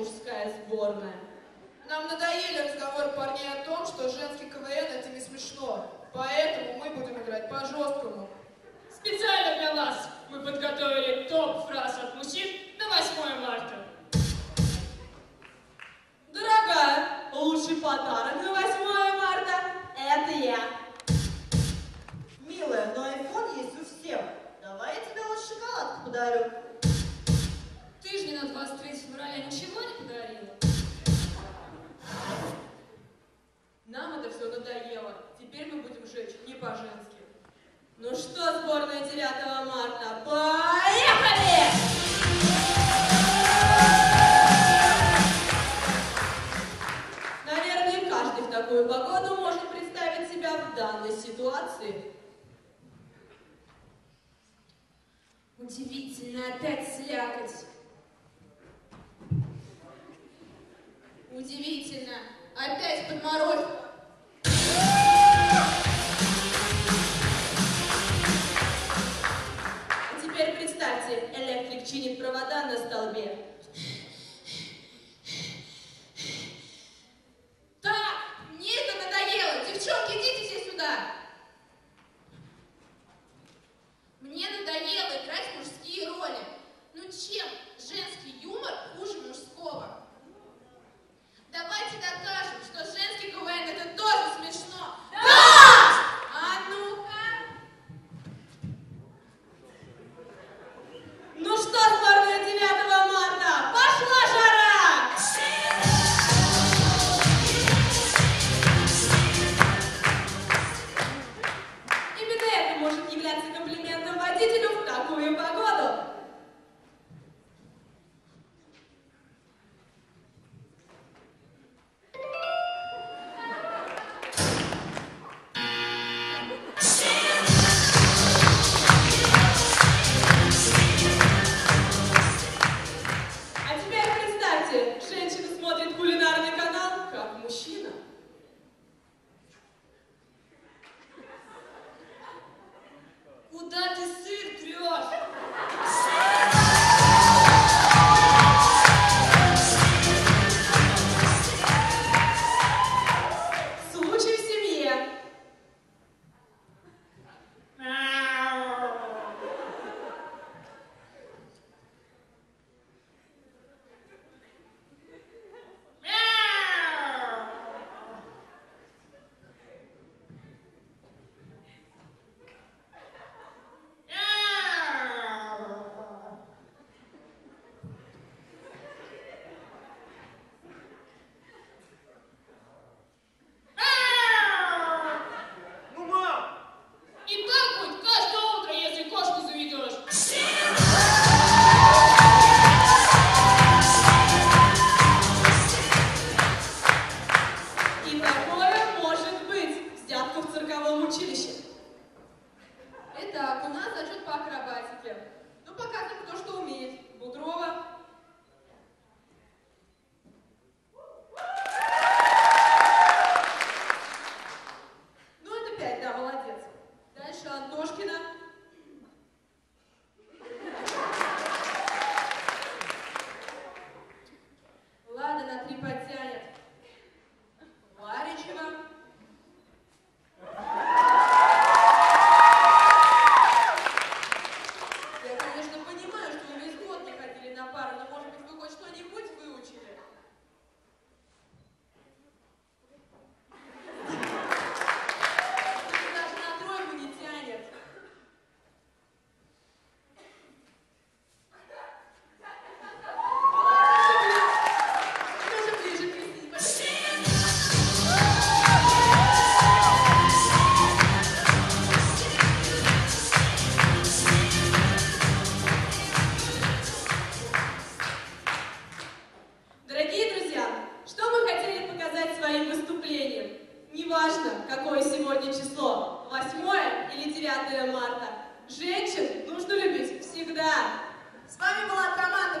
мужская сборная. Нам надоели разговоры парней о том, что женский КВН это не смешно. Поэтому мы будем играть по-жесткому. Специально для вас мы подготовили топ фраз от мужчин на 8 марта. Дорогая, лучший подарок на 8 марта – это я. Милая, но айфон есть у всех. Давай я тебе лучше шоколадку подарю. На 23 февраля ничего не подарила. Нам это все надоело. Теперь мы будем жечь не по-женски. Ну что, сборная 9 марта, поехали! Наверное, каждый в такую погоду может представить себя в данной ситуации. Удивительно, опять слякоть. Удивительно. Опять подморозь. remember? Нас наступлением. Неважно, какое сегодня число, 8 или 9 марта, женщин нужно любить всегда. С вами была Романна